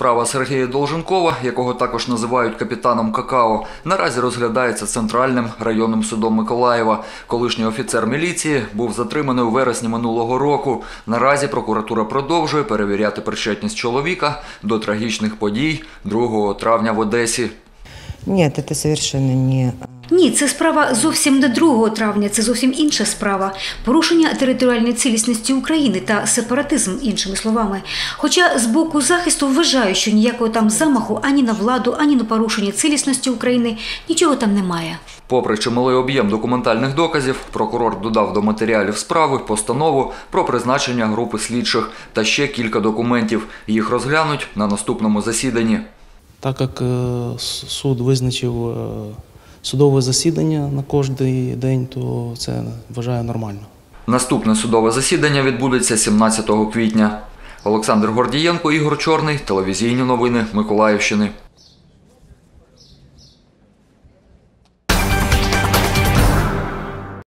Справа Сергія Долженкова, якого також називають капітаном Какао, наразі розглядається Центральним районним судом Миколаєва. Колишній офіцер міліції був затриманий у вересні минулого року. Наразі прокуратура продовжує перевіряти причетність чоловіка до трагічних подій 2 травня в Одесі. Нет, это совершенно не... Ні, це справа зовсім не 2 травня, це зовсім інша справа. Порушення територіальної цілісності України та сепаратизм, іншими словами. Хоча з боку захисту вважають, що ніякого там замаху ані на владу, ані на порушення цілісності України нічого там немає. Попри чималий об'єм документальних доказів, прокурор додав до матеріалів справи постанову про призначення групи слідчих та ще кілька документів. Їх розглянуть на наступному засіданні. Так як е, суд визначив е, судове засідання на кожний день, то це вважаю нормально. Наступне судове засідання відбудеться 17 квітня. Олександр Гордієнко, Ігор Чорний, телевізійні новини Миколаївщини.